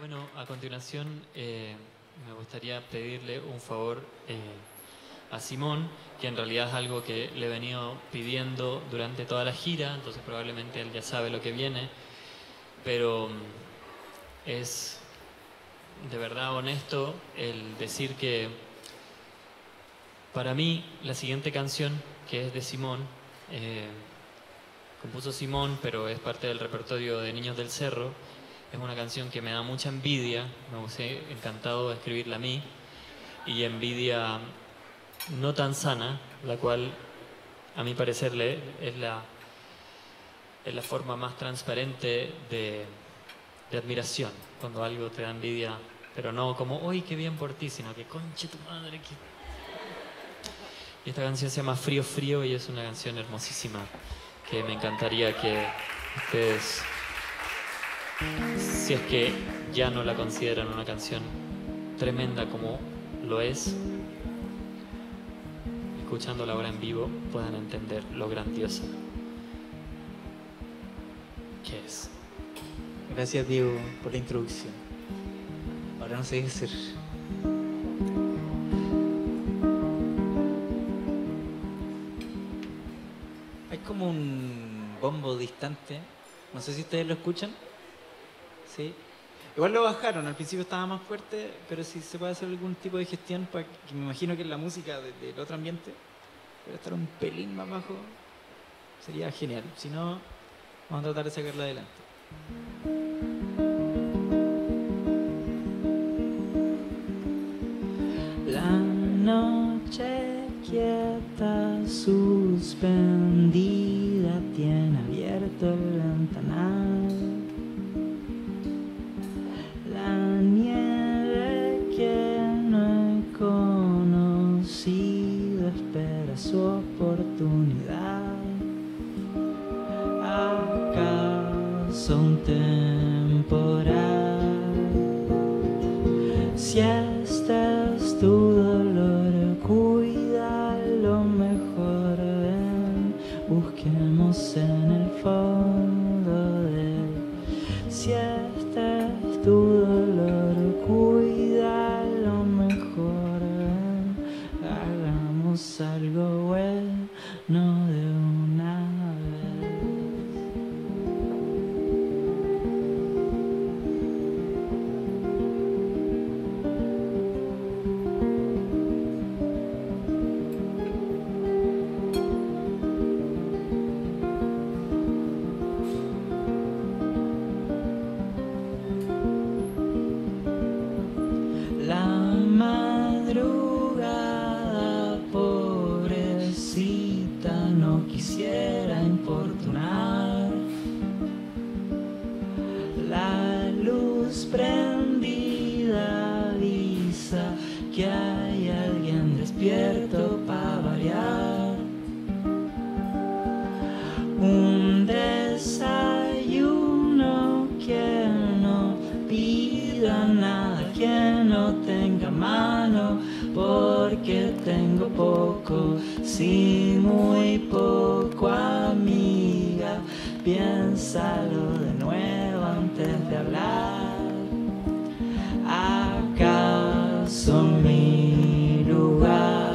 Bueno, a continuación eh, me gustaría pedirle un favor eh, a Simón, que en realidad es algo que le he venido pidiendo durante toda la gira, entonces probablemente él ya sabe lo que viene, pero mm, es de verdad honesto el decir que para mí la siguiente canción, que es de Simón, eh, compuso Simón, pero es parte del repertorio de Niños del Cerro, es una canción que me da mucha envidia, me hubiese encantado escribirla a mí, y envidia no tan sana, la cual a mi parecer es la, es la forma más transparente de, admiración, cuando algo te da envidia, pero no como, ¡uy, qué bien por ti!, sino que, conche tu madre. Y esta canción se llama Frío Frío y es una canción hermosísima que me encantaría que ustedes, si es que ya no la consideran una canción tremenda como lo es, escuchándola ahora en vivo puedan entender lo grandiosa que es. Gracias Diego por la introducción. Ahora no sé qué hacer. Hay como un bombo distante. No sé si ustedes lo escuchan. Sí. Igual lo bajaron, al principio estaba más fuerte, pero si se puede hacer algún tipo de gestión para que me imagino que la música de- del otro ambiente puede estar un pelín más bajo, sería genial. Si no, vamos a tratar de sacarla adelante. Oportunidad. ¿Acaso un temporal? Si este es tu dolor, cuida lo mejor. Busquemos en el fondo de. Si este es tu dolor, mano, porque tengo poco, sí, muy poco, amiga. Piénsalo de nuevo antes de hablar. ¿Acaso mi lugar?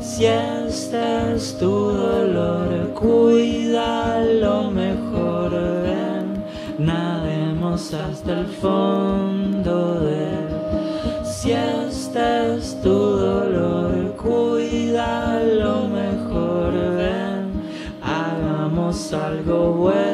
Si este es tu dolor, cuida lo mejor. Ven, nademos hasta el fondo algo bueno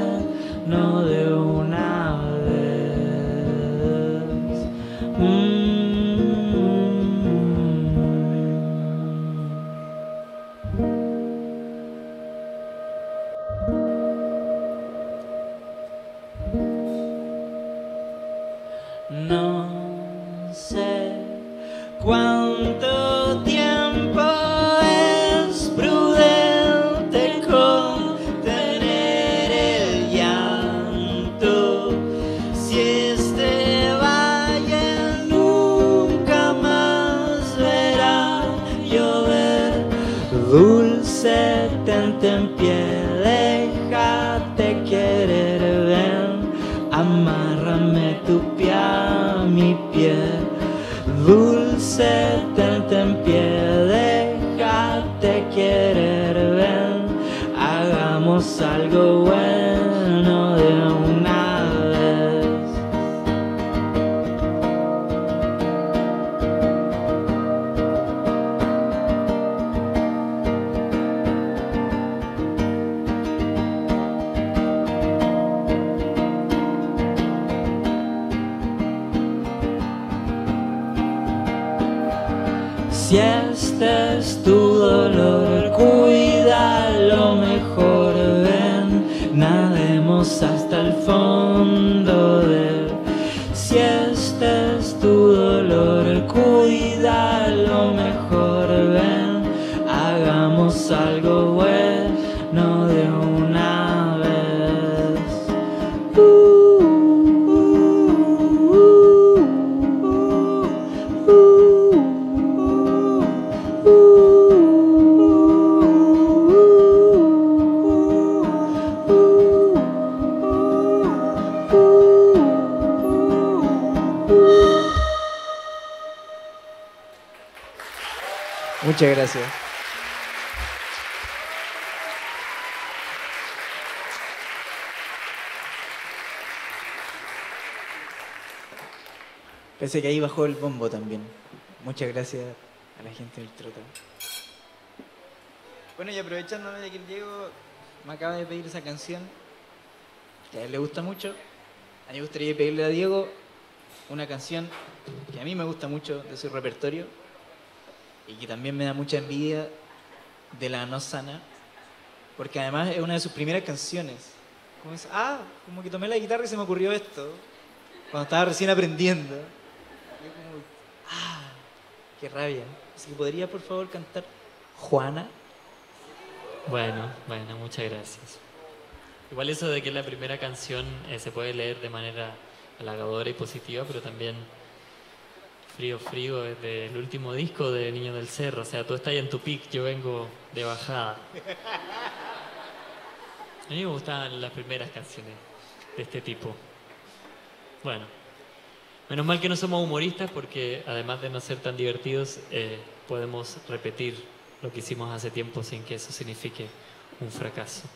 Amárrame tu pie a mi pie, dulce tente en pie, déjate querer, ven, hagamos algo bueno Si este es tu dolor, cuida lo mejor, Muchas gracias. Pensé que ahí bajó el bombo también. Muchas gracias a la gente del troto. Bueno, y aprovechándome de que el Diego me acaba de pedir esa canción, que a él le gusta mucho, a mí me gustaría pedirle a Diego una canción que a mí me gusta mucho de su repertorio y que también me da mucha envidia de la no sana, porque además es una de sus primeras canciones. Como es, ah, como que tomé la guitarra y se me ocurrió esto, cuando estaba recién aprendiendo. Y yo como, ah, qué rabia. Así que podría por favor cantar Juana. Bueno, bueno, muchas gracias. Igual eso de que la primera canción eh, se puede leer de manera halagadora y positiva, pero también frío, frío desde el último disco de Niño del Cerro. O sea, tú estás ahí en tu pic, yo vengo de bajada. A mí me gustaban las primeras canciones de este tipo. Bueno, menos mal que no somos humoristas porque además de no ser tan divertidos, eh, podemos repetir lo que hicimos hace tiempo sin que eso signifique un fracaso.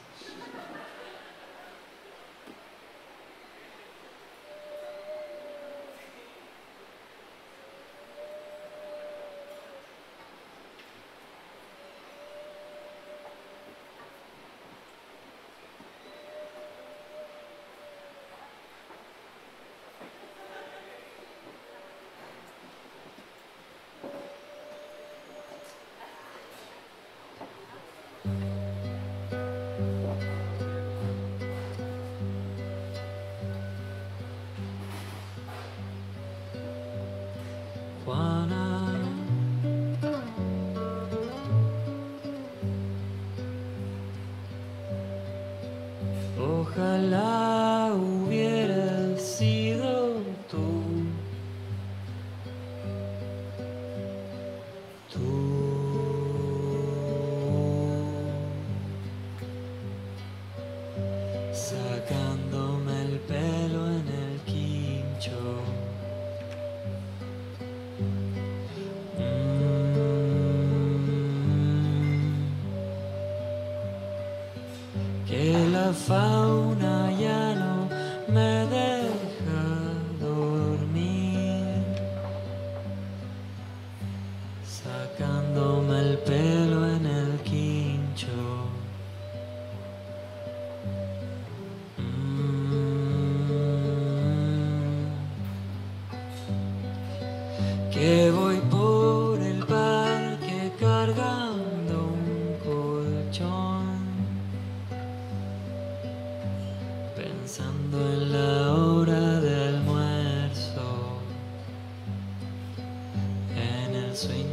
Fauna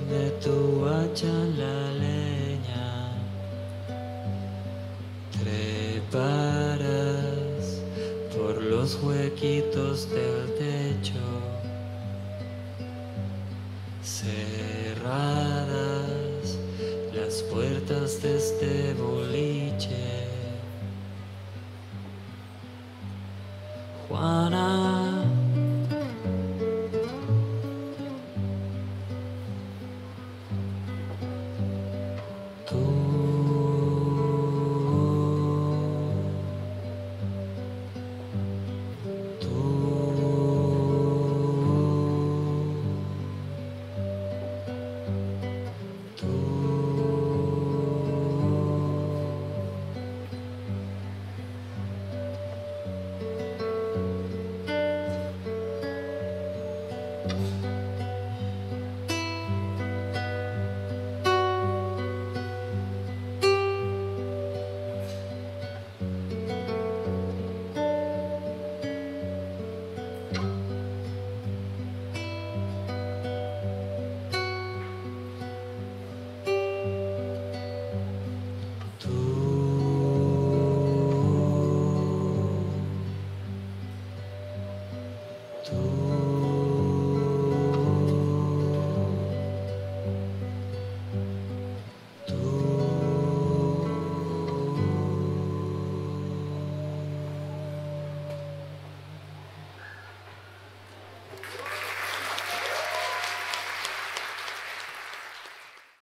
de tu hacha la leña, treparás por los huequitos del techo cerradas las puertas de este boliche. Juana. Tú